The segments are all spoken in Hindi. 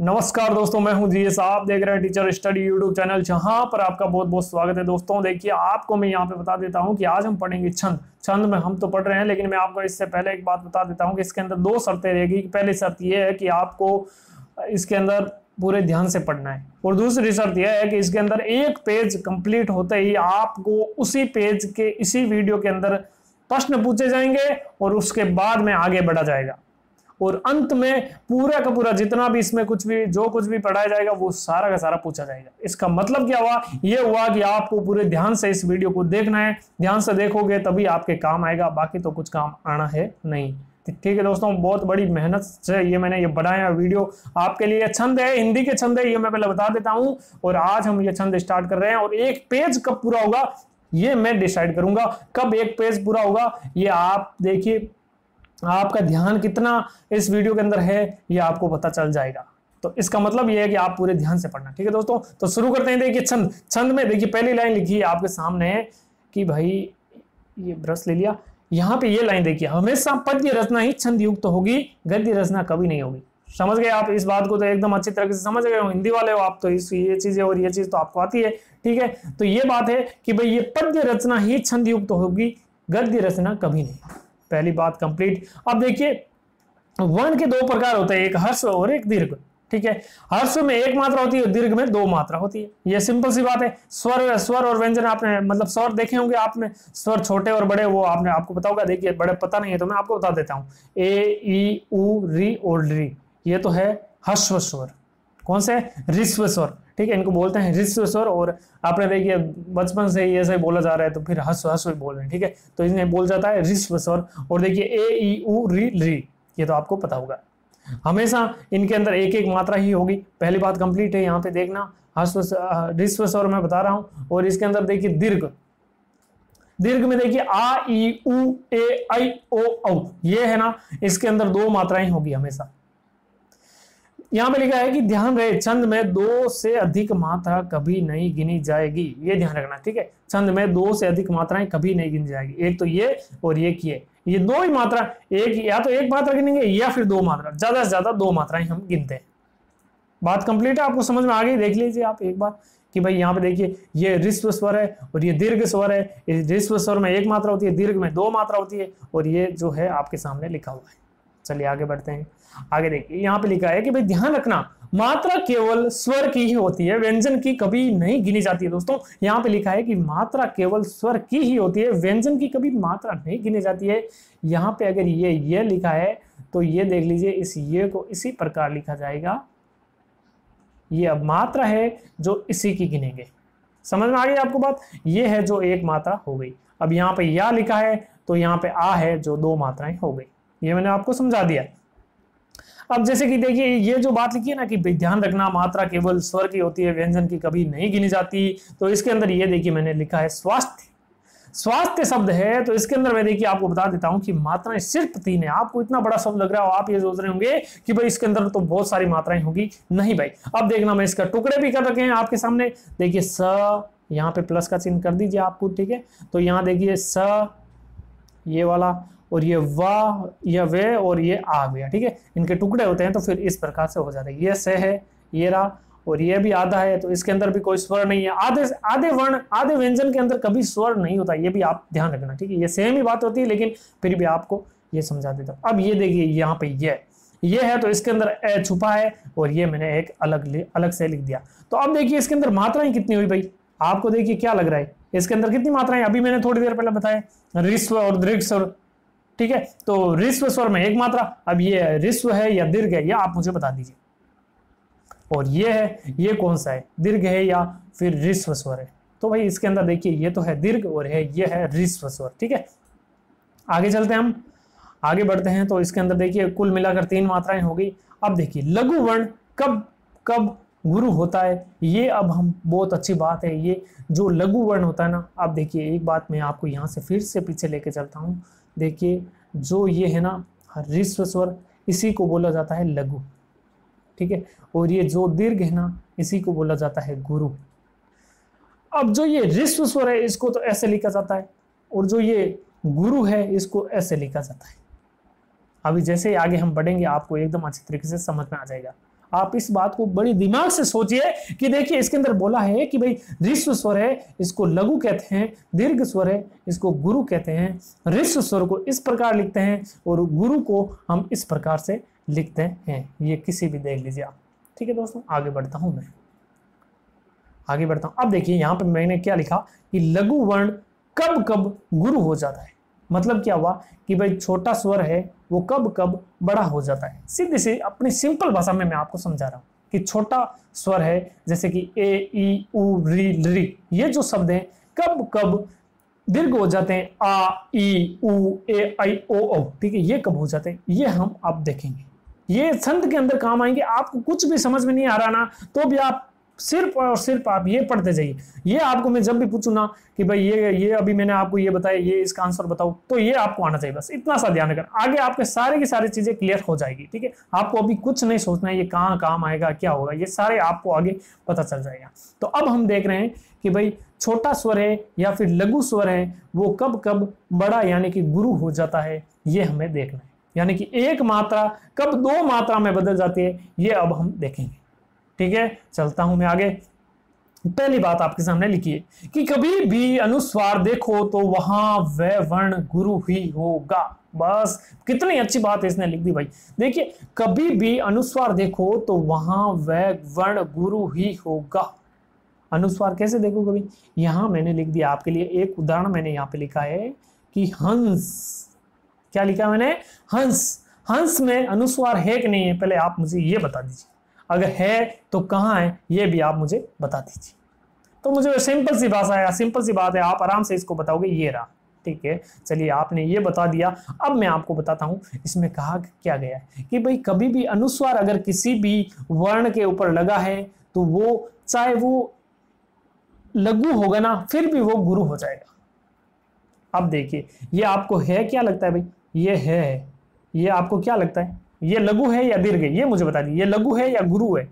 नमस्कार दोस्तों, मैं हूँ जी आप देख रहे हैं टीचर स्टडी यूट्यूब चैनल जहाँ पर आपका बहुत बहुत स्वागत है दोस्तों। देखिए, आपको मैं यहाँ पे बता देता हूँ कि आज हम पढ़ेंगे छंद। छंद में हम तो पढ़ रहे हैं, लेकिन मैं आपको इससे पहले एक बात बता देता हूँ कि इसके अंदर दो शर्तें रहेगी। पहली शर्त यह है कि आपको इसके अंदर पूरे ध्यान से पढ़ना है। और दूसरी शर्त यह है कि इसके अंदर एक पेज कंप्लीट होते ही आपको उसी पेज के, इसी वीडियो के अंदर प्रश्न पूछे जाएँगे और उसके बाद में आगे बढ़ा जाएगा। और अंत में पूरा का पूरा जितना भी इसमें कुछ भी, जो कुछ भी पढ़ाया जाएगा, वो सारा का सारा पूछा जाएगा। इसका मतलब क्या हुआ? ये हुआ कि आपको पूरे ध्यान से इस वीडियो को देखना है। ध्यान से देखोगे, तभी आपके काम आएगा, बाकी तो कुछ काम आना है नहीं। ठीक है दोस्तों, बहुत बड़ी मेहनत से ये मैंने ये बनाया वीडियो। आपके लिए छंद है, हिंदी के छंद है, ये मैं पहले बता देता हूँ। और आज हम ये छंद स्टार्ट कर रहे हैं और एक पेज कब पूरा होगा, ये मैं डिसाइड करूँगा। कब एक पेज पूरा होगा, ये आप देखिए। आपका ध्यान कितना इस वीडियो के अंदर है, ये आपको पता चल जाएगा। तो इसका मतलब ये है कि आप पूरे ध्यान से पढ़ना, ठीक है दोस्तों? तो शुरू करते हैं, देखिए छंद। छंद में देखिए, पहली लाइन लिखी है आपके सामने कि भाई, ये ब्रश ले लिया। यहाँ पे ये लाइन देखिए, हमेशा पद्य रचना ही छंद युक्त तो होगी, गद्य रचना कभी नहीं होगी। समझ गए आप? इस बात को तो एकदम अच्छी तरह से समझ गए हो, हिंदी वाले हो आप तो इस, ये चीज़ें और ये चीज़ तो आपको आती है, ठीक है? तो ये बात है कि भाई, ये पद्य रचना ही छंद युक्त तो होगी, गद्य रचना कभी नहीं। पहली बात कंप्लीट अब देखिए वर्ण के दो प्रकार होते हैं, एक हर्ष और एक दीर्घ, ठीक है? हर्ष में एक मात्रा होती है, दीर्घ में दो मात्रा होती है। ये सिंपल सी बात है। स्वर स्वर और व्यंजन आपने मतलब स्वर देखे होंगे आपने, स्वर छोटे और बड़े, वो आपने आपको पता देखिए, बड़े पता नहीं है तो मैं आपको बता देता हूँ। ए, ई, उ, री और री, ये तो है हर्ष स्वर। कौन से? रिस्व स्वर। ठीक है, इनको बोलते हैं रिस्व स्वर और आपने देखिए बचपन से ही ऐसे बोला जा रहा है तो फिर हस हस बोल रहे हैं, ठीक है? तो इन्हें बोल जाता है रिस्व स्वर और देखिए ए, ई, उ, री री, ये तो आपको पता होगा। हमेशा इनके अंदर एक एक मात्रा ही होगी। पहली बात कंप्लीट है, यहाँ पे देखना हस्व रिस्व स्वर मैं बता रहा हूँ, और इसके अंदर देखिए दीर्घ। दीर्घ में देखिए आ, ई, उ, ए, आई, ओ, औ, ये है ना, इसके अंदर दो मात्राएँ होगी हमेशा। यहाँ पे लिखा है कि ध्यान रहे, छंद में दो से अधिक मात्रा कभी नहीं गिनी जाएगी। ये ध्यान रखना, ठीक है? छंद में दो से अधिक मात्राएँ कभी नहीं गिनी जाएगी। एक तो ये और ये किए ये। दो ही मात्रा, एक या तो एक मात्रा गिनेंगे या फिर दो मात्रा, ज़्यादा से ज़्यादा दो मात्राएँ हम गिनते हैं। बात कंप्लीट है? आपको समझ में आ गई? देख लीजिए आप एक बार कि भाई यहाँ पे देखिए, ये रिश्व स्वर है और ये दीर्घ स्वर है। रिश्व स्वर में एक मात्रा होती है, दीर्घ में दो मात्रा होती है और ये जो है आपके सामने लिखा हुआ है। चलिए आगे बढ़ते हैं। आगे देखिए, यहाँ पे लिखा है कि भाई ध्यान रखना, मात्रा केवल स्वर की ही होती है, व्यंजन की कभी नहीं गिनी जाती है दोस्तों। यहाँ पे लिखा है कि मात्रा केवल स्वर की ही होती है, व्यंजन की कभी मात्रा नहीं गिनी जाती है। यहाँ पे अगर ये ये लिखा है तो ये देख लीजिए, इस ये को इसी प्रकार लिखा जाएगा। ये अब मात्रा है जो इसी की गिनेंगे। समझ में आ गई आपको बात? ये है जो एक मात्रा हो गई। अब यहाँ पे या लिखा है तो यहाँ पे आ है जो दो मात्राएँ हो गई। ये मैंने आपको समझा दिया। अब जैसे कि देखिए, ये जो बात लिखी है ना कि ध्यान रखना, मात्रा केवल स्वर की होती है, व्यंजन की कभी नहीं गिनी जाती तो इसके अंदर ये देखिए मैंने लिखा है स्वास्थ्य। स्वास्थ्य शब्द है तो इसके अंदर मैं देखिए आपको बता देता हूँ कि मात्राएँ सिर्फ़ तीन है। आपको इतना बड़ा शब्द लग रहा हो, आप ये सोच रहे होंगे कि भाई इसके अंदर तो बहुत सारी मात्राएँ होगी। नहीं भाई, अब देखना मैं इसका टुकड़े भी कर रखे हैं आपके सामने। देखिए, स, यहाँ पे प्लस का चिन्ह कर दीजिए आपको, ठीक है? तो यहाँ देखिए, स, ये वाला और ये वाह या वे और ये आ गया, ठीक है? इनके टुकड़े होते हैं तो फिर इस प्रकार से हो जाते हैं। ये से है, ये रहा और ये भी आधा है तो इसके अंदर भी कोई स्वर नहीं है। आधे आधे वर्ण, आधे व्यंजन के अंदर कभी स्वर नहीं होता, ये भी आप ध्यान रखना, ठीक है? ये सेम ही बात होती है, लेकिन फिर भी आपको ये समझा देता अब ये देखिए, यहाँ पे ये ये है तो इसके अंदर ए छुपा है और ये मैंने एक अलग अलग से लिख दिया। तो अब देखिए, इसके अंदर मात्राएँ कितनी हुई भाई? आपको देखिए क्या लग रहा है? इसके अंदर कितनी मात्राएँ? अभी मैंने थोड़ी देर पहले बताया रिस्व और दृक्ष स्वर ठीक है? तो रिस्व स्वर में एक मात्रा, अब ये रिस्व है या दीर्घ है, या आप मुझे बता दीजिए। और ये है, ये कौन सा है? दीर्घ है या फिर रिस्व स्वर है? तो भाई इसके अंदर देखिए, ये तो है दीर्घ और है, ये है रिस्व स्वर, ठीक है? आगे चलते हैं हम। आगे बढ़ते हैं तो इसके अंदर देखिए, कुल मिलाकर तीन मात्राएँ हो गई। अब देखिए लघु वर्ण कब कब गुरु होता है? ये अब हम, बहुत अच्छी बात है, ये जो लघु वर्ण होता है ना, अब देखिए, एक बात मैं आपको यहाँ से फिर से पीछे लेके चलता हूँ। देखिए जो ये है ना रिश्व स्वर इसी को बोला जाता है लघु, ठीक है? और ये जो दीर्घ है ना, इसी को बोला जाता है गुरु। अब जो ये ऋष्व स्वर है, इसको तो ऐसे लिखा जाता है, और जो ये गुरु है, इसको ऐसे लिखा जाता है। अभी जैसे ही आगे हम बढ़ेंगे, आपको एकदम अच्छी तरीके से समझ में आ जाएगा। आप इस बात को बड़ी दिमाग से सोचिए कि देखिए, इसके अंदर बोला है कि भाई ऋष्व स्वर है, इसको लघु कहते हैं, दीर्घ स्वर है, इसको गुरु कहते हैं ऋष्व स्वर को इस प्रकार लिखते हैं और गुरु को हम इस प्रकार से लिखते हैं। ये किसी भी देख लीजिए आप। ठीक है दोस्तों, आगे बढ़ता हूँ मैं। आगे बढ़ता हूँ। अब देखिए, यहाँ पर मैंने क्या लिखा कि लघु वर्ण कब कब गुरु हो जाता है। मतलब क्या हुआ कि भाई छोटा स्वर है, वो कब कब बड़ा हो जाता है। सीधी सी अपनी सिंपल भाषा में मैं आपको समझा रहा हूँ कि छोटा स्वर है, जैसे कि ए, ई, उ, री री, ये जो शब्द हैं, कब कब दीर्घ हो जाते हैं, आ, ई, उ, ए, आई, ओ ओ, ठीक है, ये कब हो जाते हैं, ये हम आप देखेंगे। ये छंद के अंदर काम आएँगे, आपको कुछ भी समझ में नहीं आ रहा ना तो भी आप सिर्फ़ और सिर्फ़ आप ये पढ़ते जाइए। ये आपको मैं जब भी पूछू ना कि भाई ये ये अभी मैंने आपको ये बताया, ये इसका आंसर बताओ तो ये आपको आना चाहिए बस। इतना सा ध्यान रखना। आगे आपके सारे की सारी चीज़ें क्लियर हो जाएगी, ठीक है? आपको अभी कुछ नहीं सोचना है, ये कहाँ काम आएगा, क्या होगा, ये सारे आपको आगे पता चल जाएगा। तो अब हम देख रहे हैं कि भाई छोटा स्वर है या फिर लघु स्वर है, वो कब कब बड़ा यानी कि गुरु हो जाता है, ये हमें देखना है। यानी कि एक मात्रा, कब दो मात्रा में बदल जाती है, ये अब हम देखेंगे। ठीक है, चलता हूँ मैं आगे। पहली बात आपके सामने लिखिए कि कभी भी अनुस्वार देखो तो वहाँ वह वर्ण गुरु ही होगा। बस, कितनी अच्छी बात इसने लिख दी भाई। देखिए, कभी भी अनुस्वार देखो तो वहाँ वह वर्ण गुरु ही होगा। अनुस्वार कैसे देखो कभी? यहाँ मैंने लिख दिया आपके लिए एक उदाहरण मैंने यहाँ पे लिखा है कि हंस, क्या लिखा मैंने? हंस। हंस में अनुस्वार है कि नहीं है? पहले आप मुझे ये बता दीजिए। अगर है तो कहाँ है, ये भी आप मुझे बता दीजिए। तो मुझे सिंपल सी भाषा है, सिंपल सी बात है, आप आराम से इसको बताओगे, ये रहा। ठीक है? चलिए, आपने ये बता दिया। अब मैं आपको बताता हूँ, इसमें कहा क्या गया है कि भाई कभी भी अनुस्वार अगर किसी भी वर्ण के ऊपर लगा है तो वो चाहे वो लघु होगा ना, फिर भी वो गुरु हो जाएगा। अब देखिए, ये आपको है क्या लगता है भाई? ये है। ये आपको क्या लगता है? ये लघु है या दीर्घ है? ये मुझे बता दीजिए। ये लघु है या गुरु है?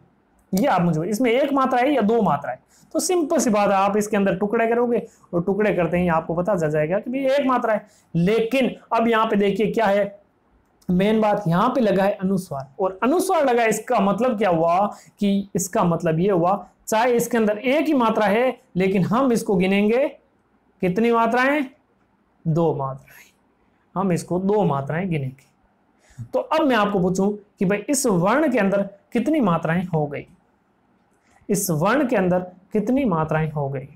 ये आप मुझे इसमें एक मात्रा है या दो मात्रा है? तो सिंपल सी बात है, आप इसके अंदर टुकड़े करोगे और टुकड़े करते ही आपको पता चल जाएगा कि भाई एक मात्रा है। लेकिन अब यहाँ पे देखिए क्या है। मेन बात यहाँ पे लगा है अनुस्वार। और अनुस्वार लगा इसका मतलब क्या हुआ कि इसका मतलब ये हुआ, चाहे इसके अंदर एक ही मात्रा है, लेकिन हम इसको गिनेंगे। कितनी मात्राएँ? दो मात्राएँ। हम इसको दो मात्राएँ गिनेंगे। तो अब मैं आपको पूछूँ कि भाई इस वर्ण के अंदर कितनी मात्राएँ हो गई? इस वर्ण के अंदर कितनी मात्राएँ हो गई?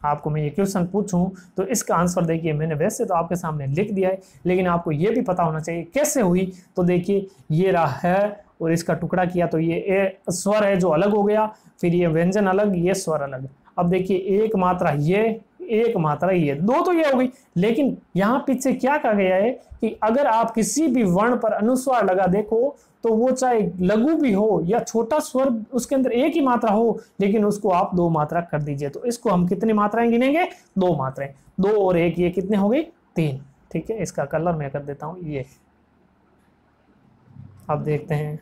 आपको मैं ये क्वेश्चन पूछूँ तो इसका आंसर देखिए, मैंने वैसे तो आपके सामने लिख दिया है, लेकिन आपको ये भी पता होना चाहिए कैसे हुई? तो देखिए, ये रहा है और इसका टुकड़ा किया तो ये ए, स्वर है जो अलग हो गया, फिर ये व्यंजन अलग, ये स्वर अलग। अब देखिए, एक मात्रा ये एक मात्रा ये दो तो ये हो गई। लेकिन यहाँ पीछे क्या कहा गया है कि अगर आप किसी भी वर्ण पर अनुस्वार लगा देखो तो वो चाहे लघु भी हो या छोटा स्वर, उसके अंदर एक ही मात्रा हो, लेकिन उसको आप दो मात्रा कर दीजिए। तो इसको हम कितनी मात्राएँ गिनेंगे? दो मात्राएँ। दो और एक, ये कितने हो गई? तीन। ठीक है, इसका कलर मैं कर देता हूँ। ये। आप देखते हैं।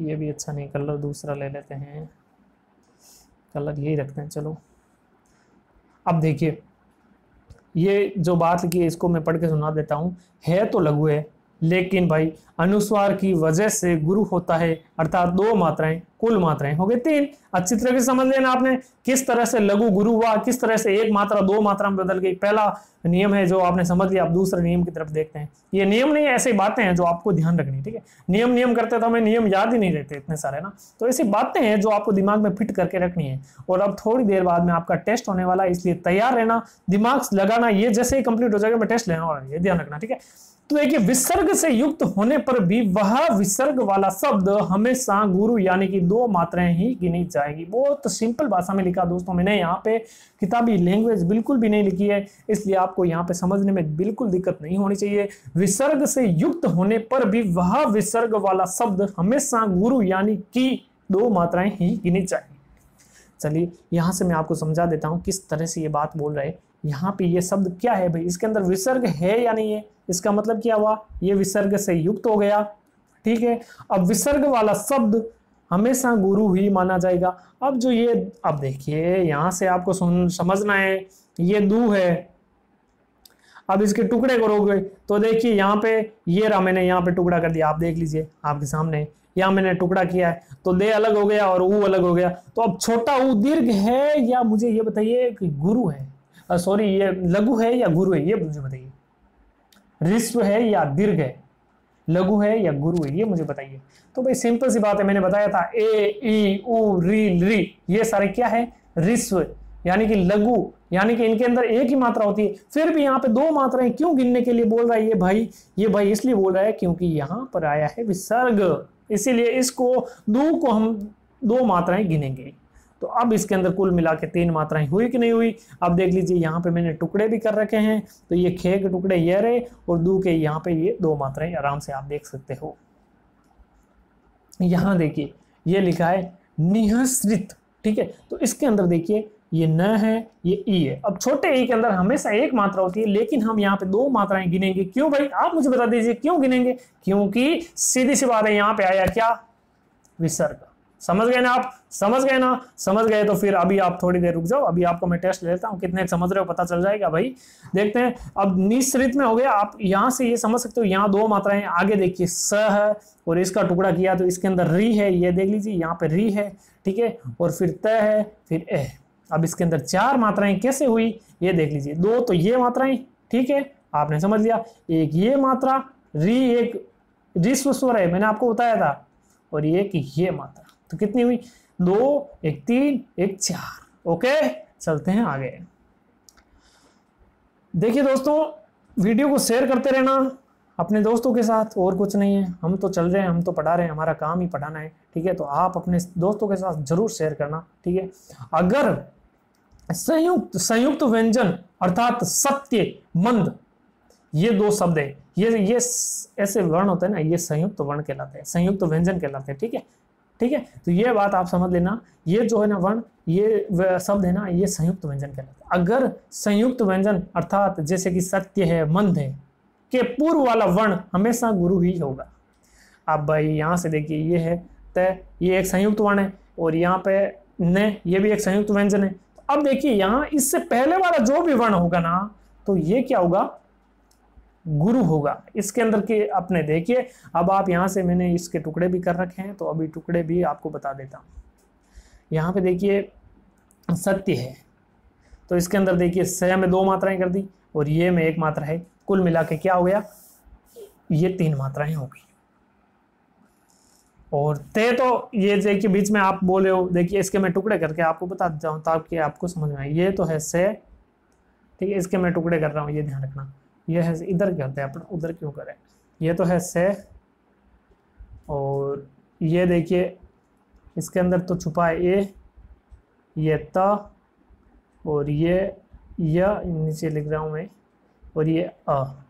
ये भी अच्छा नहीं, कलर दूसरा ले लेते हैं। कलर यही रखते हैं, चलो। अब देखिए, ये जो बात लिखी है, इसको मैं पढ़ के सुना देता हूँ। है तो लघु है लेकिन भाई, अनुस्वार की वजह से गुरु होता है, अर्थात दो मात्राएँ, कुल मात्राएँ, हो गए तीन। अच्छी तरह से समझ लेना आपने, किस तरह से लघु गुरु हुआ, किस तरह से एक मात्रा, दो मात्रा में बदल गई। पहला नियम है जो आपने समझ लिया, आप दूसरे नियम की तरफ़ देखते हैं। ये नियम नहीं, ऐसी बातें हैं जो आपको ध्यान रखनी ठीक है? नियम नियम करते तो हमें नियम याद ही नहीं रहते इतने सारे ना? तो ऐसी बातें हैं जो आपको दिमाग में फिट करके रखनी है। और अब थोड़ी देर बाद में आपका टेस्ट होने वाला है, इसलिए तैयार रहना, दिमाग लगाना, ये जैसे ही कंप्लीट हो जाएगा, मैं टेस्ट लेना वाला ये ध्यान रखना, ठीक है? तो देखिए, विसर्ग से युक्त होने पर भी वह विसर्ग वाला शब्द हमेशा गुरु यानी कि दो मात्राएँ ही गिनी जाएगी। बहुत सिंपल भाषा में लिखा दोस्तों, मैंने यहाँ पे किताबी लैंग्वेज बिल्कुल भी नहीं लिखी है, इसलिए आपको यहाँ पे समझने में बिल्कुल दिक्कत नहीं होनी चाहिए। विसर्ग से युक्त होने पर भी वह विसर्ग वाला शब्द हमेशा गुरु यानी कि दो मात्राएँ ही गिनी जाएगी। चलिए, यहाँ से मैं आपको समझा देता हूँ किस तरह से ये बात बोल रहे यहाँ पे ये शब्द क्या है भाई? इसके अंदर विसर्ग है या नहीं है? इसका मतलब क्या हुआ? ये विसर्ग से युक्त हो गया। ठीक है? अब विसर्ग वाला शब्द हमेशा गुरु ही माना जाएगा। अब जो ये, अब देखिए, यहाँ से आपको समझना है, ये दू है। अब इसके टुकड़े करोगे तो देखिए, यहाँ पे ये रहा, मैंने यहाँ पे टुकड़ा कर दिया। आप देख लीजिए, आपके सामने यहाँ मैंने टुकड़ा किया है। तो दे अलग हो गया और ऊ अलग हो गया। तो अब छोटा ऊ दीर्घ है या मुझे ये बताइए कि गुरु है? सॉरी ये लघु है या गुरु है? ये मुझे बताइए। रिस्व है या दीर्घ है? लघु है या गुरु है? ये मुझे बताइए। तो भाई सिंपल सी बात है, मैंने बताया था, ए, ई, उ, री री, ये सारे क्या है? रिस्व, यानी कि लघु, यानी कि इनके अंदर एक ही मात्रा होती है। फिर भी यहाँ पे दो मात्राएँ क्यों गिनने के लिए बोल रहा है ये भाई? ये भाई इसलिए बोल रहा है क्योंकि यहाँ पर आया है विसर्ग। इसीलिए इसको दो को हम दो मात्राएँ गिनेंगे। तो अब इसके अंदर कुल मिला के तीन मात्राएँ हुई कि नहीं हुई? अब देख लीजिए, यहाँ पे मैंने टुकड़े भी कर रखे हैं। तो ये खे के टुकड़े, ये रहे और दू के यहाँ पे ये दो मात्राएँ। आराम से आप देख सकते हो। यहाँ देखिए, ये लिखा है निहसृत ठीक है? तो इसके अंदर देखिए, ये न है, ये ई है। अब छोटे ई के अंदर हमेशा एक मात्रा होती है, लेकिन हम यहाँ पे दो मात्राएँ गिनेंगे। क्यों भाई? आप मुझे बता दीजिए, क्यों गिनेंगे? क्योंकि सीधी सी बात है, यहाँ पे आया क्या? विसर्ग। समझ गए ना आप? समझ गए ना? समझ गए तो फिर अभी आप थोड़ी देर रुक जाओ। अभी आपको मैं टेस्ट ले लेता हूँ, कितने समझ रहे हो पता चल जाएगा भाई। देखते हैं, अब निश्रित में हो गया, आप यहाँ से ये समझ सकते हो, यहाँ दो मात्राएँ आगे देखिए, स है और इसका टुकड़ा किया तो इसके अंदर री है, ये देख लीजिए, यहाँ पे री है, ठीक है? और फिर त है, फिर ए। अब इसके अंदर चार मात्राएँ कैसे हुई, ये देख लीजिए। दो तो ये मात्राएँ, ठीक है? आपने समझ लिया। एक ये मात्रा, री एक रिस्व स्वर है, मैंने आपको बताया था। और एक ये मात्रा। तो कितनी हुई? दो, एक तीन, एक चार। ओके चलते हैं आगे। देखिए दोस्तों, वीडियो को शेयर करते रहना, अपने दोस्तों के साथ और कुछ नहीं है। हम तो चल रहे हैं, हम तो पढ़ा रहे हैं, हमारा काम ही पढ़ाना है, ठीक है? तो आप अपने दोस्तों के साथ ज़रूर शेयर करना, ठीक है? अगर संयुक्त संयुक्त व्यंजन, अर्थात सत्य, मंद, ये दो शब्द है। ये ये ऐसे वर्ण होते हैं ना, ये संयुक्त वर्ण कहलाते हैं, संयुक्त व्यंजन कहलाते हैं, ठीक है? ठीक है? तो ये बात आप समझ लेना। ये जो है ना वर्ण, ये शब्द है ना, ये संयुक्त व्यंजन कहलाता है। अगर संयुक्त व्यंजन अर्थात जैसे कि सत्य है, मंद है, के पूर्व वाला वर्ण हमेशा गुरु ही होगा। अब भाई यहाँ से देखिए, ये है, तय, ये एक संयुक्त वर्ण है, और यहाँ पे न, ये भी एक संयुक्त व्यंजन है। अब देखिए, यहाँ इससे पहले वाला जो भी वर्ण होगा ना तो ये क्या होगा? गुरु होगा। इसके अंदर के अपने देखिए, अब आप यहाँ से मैंने इसके टुकड़े भी कर रखे हैं तो अभी टुकड़े भी आपको बता देता हूँ। यहाँ पे देखिए, सत्य है। तो इसके अंदर देखिए स में दो मात्राएँ कर दी और ये में एक मात्रा है। कुल मिला के क्या हो गया? ये तीन मात्राएँ हो गई। और ते तो ये देखिए बीच में आप बोले हो, देखिए, इसके मैं टुकड़े करके आपको बता देता हूँ ताकि आपको समझ में आए। ये तो है से ठीक है, इसके मैं टुकड़े कर रहा हूँ, ये ध्यान रखना। ये है, इधर करते हैं, अपन उधर क्यों करें? ये तो है से, और ये देखिए, इसके अंदर तो छुपा है ए, ये त, और ये या, नीचे लिख रहा हूँ मैं, और ये अ।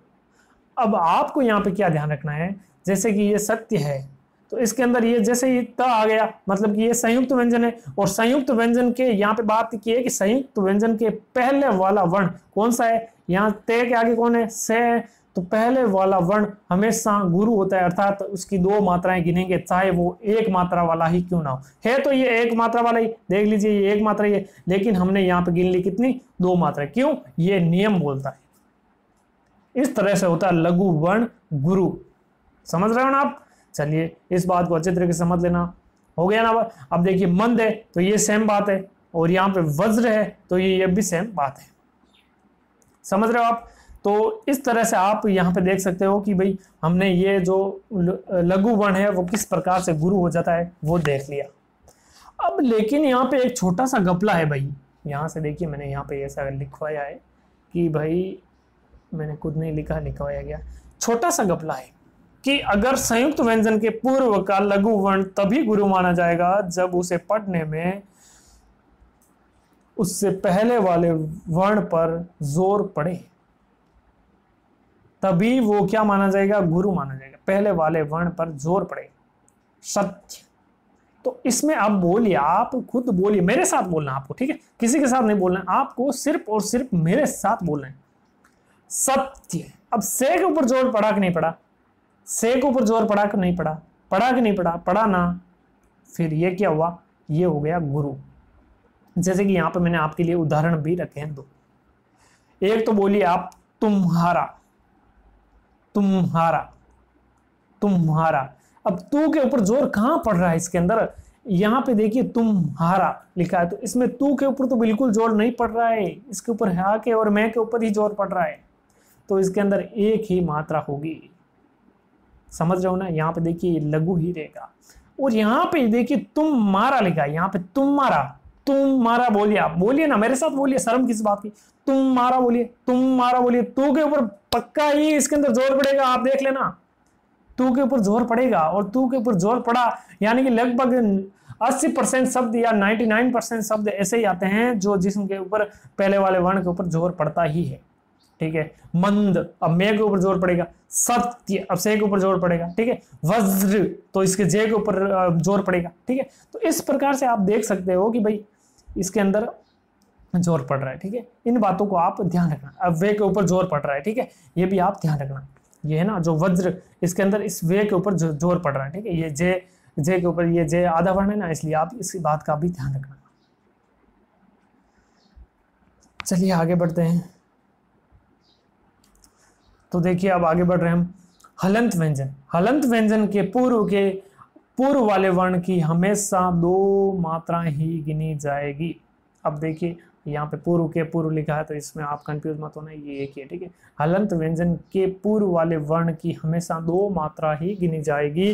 अब आपको यहाँ पे क्या ध्यान रखना है? जैसे कि ये सत्य है तो इसके अंदर ये जैसे ये त आ गया मतलब कि ये संयुक्त व्यंजन है और संयुक्त व्यंजन के यहाँ पे बात की है कि संयुक्त व्यंजन के पहले वाला वर्ण कौन सा है? यहाँ ते के आगे कौन है? से तो पहले वाला वर्ण हमेशा गुरु होता है, अर्थात तो उसकी दो मात्राएँ गिनेंगे, चाहे वो एक मात्रा वाला ही क्यों ना हो। है तो ये एक मात्रा वाला ही, देख लीजिए ये एक मात्रा ही है, लेकिन हमने यहाँ पे गिन ली कितनी? दो मात्रा क्यों? ये नियम बोलता है। इस तरह से होता है लघु वर्ण गुरु। समझ रहे हो ना आप? चलिए, इस बात को अच्छे तरीके से समझ लेना। हो गया ना, अब देखिए, मंद है तो ये सेम बात है, और यहाँ पे वज्र है तो ये ये भी सेम बात है। समझ रहे हो आप? तो इस तरह से आप यहाँ पे देख सकते हो कि भाई, हमने ये जो लघु वर्ण है, वो किस प्रकार से गुरु हो जाता है, वो देख लिया। अब लेकिन यहाँ पे एक छोटा सा गपला है भाई, यहाँ से देखिए, मैंने यहाँ पे ऐसा लिखवाया है कि भाई, मैंने खुद नहीं लिखा, लिखवाया गया। छोटा सा गपला है। कि अगर संयुक्त व्यंजन के पूर्व का लघु वर्ण तभी गुरु माना जाएगा जब उसे पढ़ने में उससे पहले वाले वर्ण पर ज़ोर पड़े। तभी वो क्या माना जाएगा? गुरु माना जाएगा। पहले वाले वर्ण पर ज़ोर पड़े। सत्य। तो इसमें आप बोलिए, आप खुद बोलिए, मेरे साथ बोलना आपको, ठीक है? किसी के साथ नहीं बोलना, आपको सिर्फ़ और सिर्फ़ मेरे साथ बोलना है। सत्य। अब से के ऊपर ज़ोर पड़ा कि नहीं पड़ा? से के ऊपर ज़ोर पड़ा कि नहीं पड़ा? पड़ा कि नहीं पड़ा? पड़ा ना। फिर ये क्या हुआ? ये हो गया गुरु। जैसे कि यहाँ पर मैंने आपके लिए उदाहरण भी रखे हैं दो। एक तो बोलिए आप, तुम्हारा। तुम्हारा। तुम्हारा। अब तू के ऊपर ज़ोर कहाँ पड़ रहा है इसके अंदर? यहाँ पे देखिए, तुम्हारा लिखा है। तो इसमें तू के ऊपर तो बिल्कुल ज़ोर नहीं पड़ रहा है। इसके ऊपर हा के और मैं के ऊपर ही ज़ोर पड़ रहा है। तो इसके अंदर एक ही मात्रा होगी। समझ रहे हो ना, यहाँ पे देखिए लघु ही रहेगा। और यहाँ पे देखिए तुम मारा लिखा है, यहाँ पे तुम मारा तुम मारा बोलिए आप, बोलिए ना, मेरे साथ बोलिए, शर्म किस बात की? तुम मारा बोलिए, तुम मारा बोलिए, तू के ऊपर पक्का ही इसके अंदर ज़ोर पड़ेगा, आप देख लेना। तू के ऊपर ज़ोर पड़ेगा और तू के ऊपर ज़ोर पड़ा, यानी कि लगभग 80 परसेंट शब्द या 99 परसेंट शब्द ऐसे ही आते हैं जो जिसम के ऊपर पहले वाले वर्ण के ऊपर ज़ोर पड़ता ही है। ठीक है? मंद, अब मे के ऊपर ज़ोर पड़ेगा सत्य अब से के ऊपर ज़ोर पड़ेगा, ठीक है? वज्र तो इसके जे के ऊपर ज़ोर पड़ेगा, ठीक है? तो इस प्रकार से आप देख सकते हो कि भाई इसके अंदर ज़ोर पड़ रहा है, ठीक है? इन बातों को आप ध्यान रखना अब वे के ऊपर ज़ोर पड़ रहा है, ठीक है? ये भी आप ध्यान रखना। ये है ना, जो वज्र, इसके अंदर इस वे के ऊपर ज़ोर पड़ रहा है, ठीक है? ये जे जे के ऊपर, ये जे आधा वर्ण है ना, इसलिए आप इस बात का भी ध्यान रखना। चलिए आगे बढ़ते हैं। तो देखिए अब आगे बढ़ रहे हम। हलंत व्यंजन। हलंत व्यंजन के पूर्व के पूर्व वाले वर्ण की हमेशा दो मात्रा ही गिनी जाएगी। अब देखिए, यहाँ पे पूर्व के पूर्व लिखा है तो इसमें आप कंफ्यूज मत होना, ये एक ही है, ठीक है? हलंत व्यंजन के पूर्व वाले वर्ण की हमेशा दो मात्रा ही गिनी जाएगी।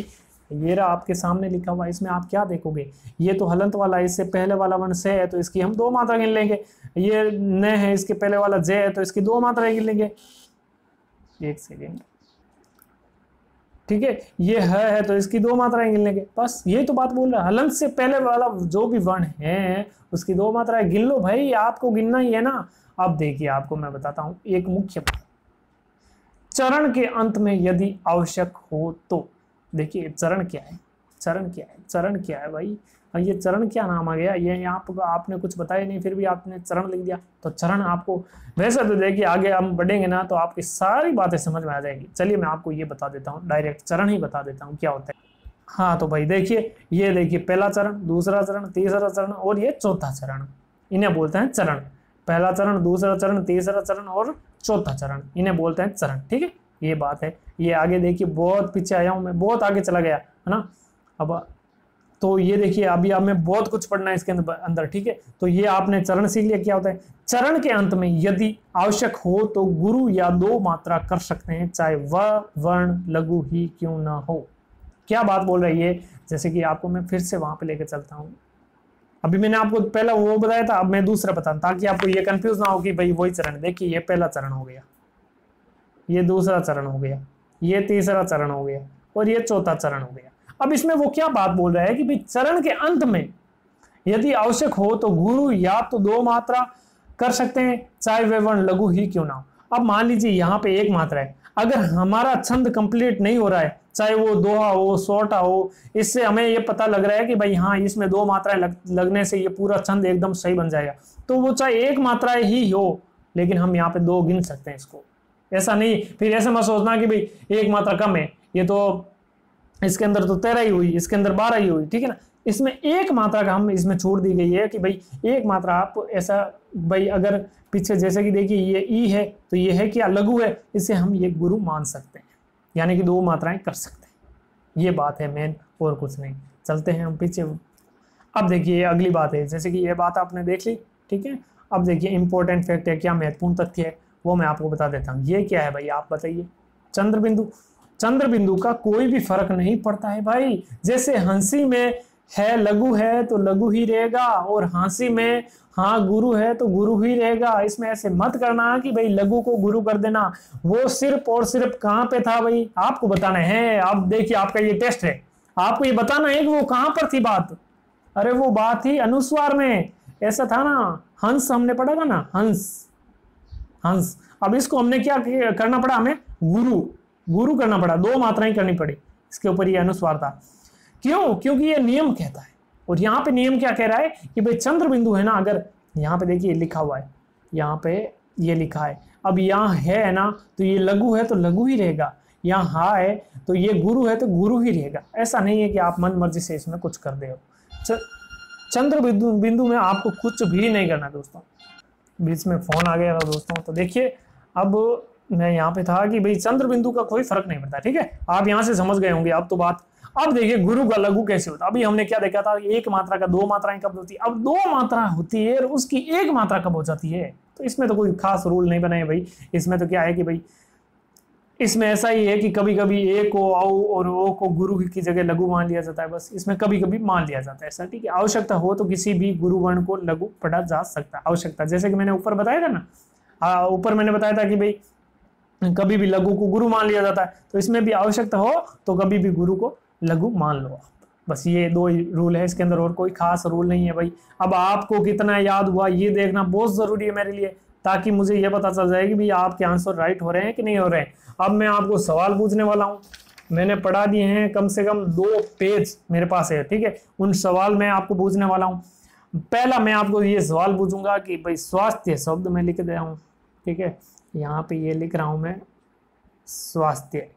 ये रहा आपके सामने लिखा हुआ, इसमें आप क्या देखोगे? ये तो हलंत वाला, इससे पहले वाला वर्ण से है तो इसकी हम दो मात्रा गिन लेंगे। ये न है, इसके पहले वाला जय है तो इसकी दो मात्रा गिन लेंगे। एक सेकेंड। ठीक है ये है, है तो इसकी दो मात्राएँ गिनने के। बस यही तो बात बोल रहा है हलंत से पहले वाला जो भी वर्ण है उसकी दो मात्राएँ गिन लो भाई आपको गिनना ही है ना। अब देखिए आपको मैं बताता हूँ एक मुख्य चरण के अंत में यदि आवश्यक हो तो देखिए चरण क्या है? चरण क्या है? चरण क्या है भाई? और ये चरण क्या नाम आ गया? ये यहाँ पर आपने कुछ बताया नहीं, फिर भी आपने चरण लिख दिया। तो चरण आपको वैसे तो देखिए, आगे हम बढ़ेंगे ना तो आपकी सारी बातें समझ में आ जाएगी। चलिए मैं आपको ये बता देता हूँ डायरेक्ट चरण ही बता देता हूँ क्या होता है। हाँ तो भाई देखिए, ये देखिए, पहला चरण, दूसरा चरण, तीसरा चरण और ये चौथा चरण। इन्हें बोलते हैं चरण। पहला चरण, दूसरा चरण, तीसरा चरण और चौथा चरण। इन्हें बोलते हैं चरण, ठीक है? ये बात है। ये आगे देखिए, बहुत पीछे आया हूँ मैं, बहुत आगे चला गया, है ना? अब तो ये देखिए, अभी हमें बहुत कुछ पढ़ना है इसके अंदर ठीक है? तो ये आपने चरण सीख लिया, क्या होता है? चरण के अंत में यदि आवश्यक हो तो गुरु या दो मात्रा कर सकते हैं, चाहे वह वर्ण, लघु ही क्यों ना हो। क्या बात बोल रही है? जैसे कि आपको मैं फिर से वहाँ पे लेकर चलता हूँ। अभी मैंने आपको पहला वो बताया था, अब मैं दूसरा बता ताकि आपको ये कंफ्यूज ना हो कि भाई वही चरण, देखिए, ये पहला चरण हो गया, ये दूसरा चरण हो गया, ये तीसरा चरण हो गया, और ये चौथा चरण हो गया। अब इसमें वो क्या बात बोल रहा है कि भाई चरण के अंत में यदि आवश्यक हो तो गुरु या तो दो मात्रा कर सकते हैं चाहे वे वर्ण लघु ही क्यों ना हो। अब मान लीजिए यहाँ पे एक मात्रा है। अगर हमारा छंद कंप्लीट नहीं हो रहा है चाहे वो दोहा हो सोटा हो इससे हमें ये पता लग रहा है कि भाई हाँ इसमें दो मात्राएँ लग, लगने से ये पूरा छंद एकदम सही बन जाएगा। तो वो चाहे एक मात्रा ही हो लेकिन हम यहाँ पे दो गिन सकते हैं इसको। ऐसा नहीं फिर ऐसे मत सोचना कि भाई एक मात्रा कम है। ये तो इसके अंदर तो तेरह ही हुई, इसके अंदर बारह ही हुई, ठीक है ना? इसमें एक मात्रा का हम इसमें छोड़ दी गई है कि भाई, एक मात्रा आप ऐसा, भाई अगर पीछे जैसे कि देखिए ये ई है तो ये है क्या? लघु है, इसे हम ये गुरु मान सकते हैं। यानी कि दो मात्राएँ कर सकते हैं। ये बात है मेन और कुछ नहीं। चलते हैं हम पीछे। अब देखिए, अगली बात है, जैसे कि ये बात आपने देख ली, ठीक है? अब देखिए इंपॉर्टेंट फैक्ट है, क्या महत्वपूर्ण तथ्य है, वो मैं आपको बता देता हूँ। ये क्या है भाई? आप बताइए। चंद्र बिंदु चंद्र बिंदु का कोई भी फ़र्क नहीं पड़ता है भाई। जैसे हँसी में है लघु है तो लघु ही रहेगा, और हांसी में हाँ गुरु है तो गुरु ही रहेगा। इसमें ऐसे मत करना कि भाई लघु को गुरु कर देना। वो सिर्फ़ और सिर्फ़ कहाँ पे था भाई? आपको बताना है। आप देखिए, आपका ये टेस्ट है। आपको ये बताना है कि वो कहाँ पर थी बात? अरे वो बात थी अनुस्वार में। ऐसा था ना, हंस हमने पढ़ा था ना, हंस। हंस। अब इसको हमने क्या करना पड़ा हमें? गुरु। गुरु करना पड़ा, दो मात्राएँ करनी पड़ी, इसके ऊपर ये अनुस्वार था क्यों? क्योंकि ये नियम कहता है। और यहाँ पे नियम क्या कह रहा है कि भाई चंद्र बिंदु है ना, अगर यहाँ पे देखिए लिखा हुआ है, यहाँ पे ये लिखा है। अब यहाँ है ना तो ये लघु है तो लघु ही रहेगा। यहाँ हा है तो ये गुरु है तो गुरु ही रहेगा। ऐसा नहीं है कि आप मन मर्ज़ी से इसमें कुछ कर दे चंद्र बिंदु बिंदु में आपको कुछ भी नहीं करना दोस्तों। बीच में फ़ोन आ गया दोस्तों तो देखिए, अब मैं यहाँ पे था कि भाई चंद्र बिंदु का कोई फ़र्क नहीं पड़ता, ठीक है? आप यहाँ से समझ गए होंगे, अब तो बात, अब देखिए गुरु का लघु कैसे होता है। अभी हमने क्या देखा था? एक मात्रा का दो मात्राएँ कब होती है? अब दो मात्रा होती है और उसकी एक मात्रा कब हो जाती है? तो इसमें तो कोई खास रूल नहीं बनाए भाई। इसमें तो क्या है कि भाई, इसमें ऐसा ही है कि कभी कभी ए को औ और ओ को गुरु की जगह लघु मान लिया जाता है, बस इसमें कभी कभी मान लिया जाता है, ऐसा ठीक है आवश्यकता हो तो किसी भी गुरु वर्ण को लघु पढ़ा जा सकता है, आवश्यकता। जैसे कि मैंने ऊपर बताया था ना ऊपर मैंने बताया था कि भाई कभी भी लघु को गुरु मान लिया जाता है तो इसमें भी आवश्यकता हो तो कभी भी गुरु को लघु मान लो आप। बस ये दो रूल है, इसके अंदर और कोई खास रूल नहीं है भाई। अब आपको कितना याद हुआ, ये देखना बहुत ज़रूरी है मेरे लिए, ताकि मुझे ये पता चल जाए कि भाई आपके आंसर राइट हो रहे हैं कि नहीं हो रहे हैं। अब मैं आपको सवाल पूछने वाला हूँ। मैंने पढ़ा दिए हैं, कम से कम दो पेज मेरे पास है, ठीक है? उन सवाल मैं आपको पूछने वाला हूँ। पहला मैं आपको ये सवाल पूछूँगा कि भाई स्वास्थ्य शब्द मैं लिख दे हूँ, ठीक है? यहाँ पे ये लिख रहा हूँ मैं, स्वास्थ्य।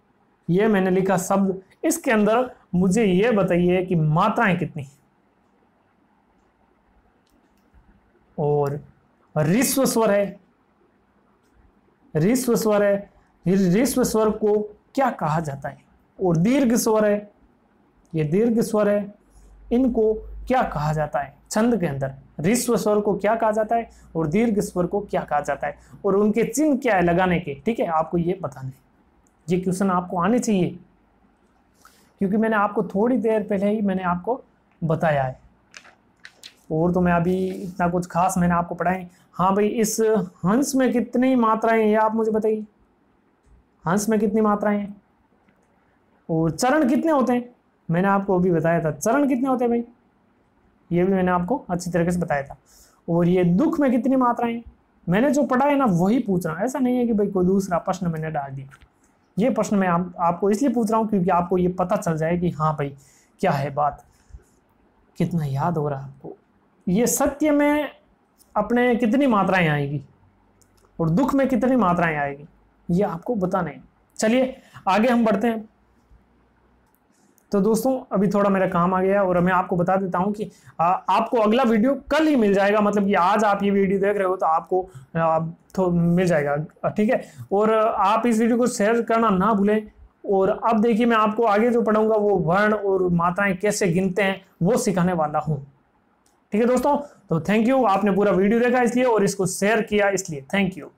ये मैंने लिखा शब्द। इसके अंदर मुझे ये बताइए कि मात्राएँ कितनी और रिश्व स्वर है। रिश्व स्वर है। रिश्व स्वर को क्या कहा जाता है? और दीर्घ स्वर है। ये दीर्घ स्वर है। इनको क्या कहा जाता है? छंद के अंदर। रिश्व स्वर को क्या कहा जाता है? और दीर्घ स्वर को क्या कहा जाता है? और उनके चिन्ह क्या है लगाने के? ठीक है, आपको ये बताने ये क्वेश्चन आपको आने चाहिए। क्योंकि मैंने आपको थोड़ी देर पहले ही मैंने आपको बताया है। और तो मैं अभी इतना कुछ खास मैंने आपको पढ़ाई हाँ भाई, इस हंस में कितनी मात्राएँ ये आप मुझे बताइए। हंस में कितनी मात्राएँ हैं? और चरण कितने होते हैं? मैंने आपको अभी बताया था, चरण कितने होते हैं भाई? ये भी मैंने आपको अच्छी तरीके से बताया था। और ये दुख में कितनी मात्राएँ? मैंने जो पढ़ा है ना वही पूछ रहा हूँ। ऐसा नहीं है कि भाई कोई दूसरा प्रश्न मैंने डाल दिया। ये प्रश्न मैं आप, आपको इसलिए पूछ रहा हूँ क्योंकि आपको ये पता चल जाए कि हाँ भाई क्या है बात? कितना याद हो रहा है आपको? ये सत्य में अपने कितनी मात्राएँ आएगी? और दुख में कितनी मात्राएँ आएगी? ये आपको बताना है। चलिए आगे हम बढ़ते हैं। तो दोस्तों अभी थोड़ा मेरा काम आ गया और मैं आपको बता देता हूँ कि आ, आपको अगला वीडियो कल ही मिल जाएगा। मतलब कि आज आप ये वीडियो देख रहे हो तो आपको तो मिल जाएगा ठीक है? और आप इस वीडियो को शेयर करना ना भूलें। और अब देखिए मैं आपको आगे जो पढ़ाऊँगा वो वर्ण और मात्राएँ कैसे गिनते हैं वो सिखाने वाला हूँ। ठीक है दोस्तों? तो थैंक यू आपने पूरा वीडियो देखा इसलिए और इसको शेयर किया इसलिए थैंक यू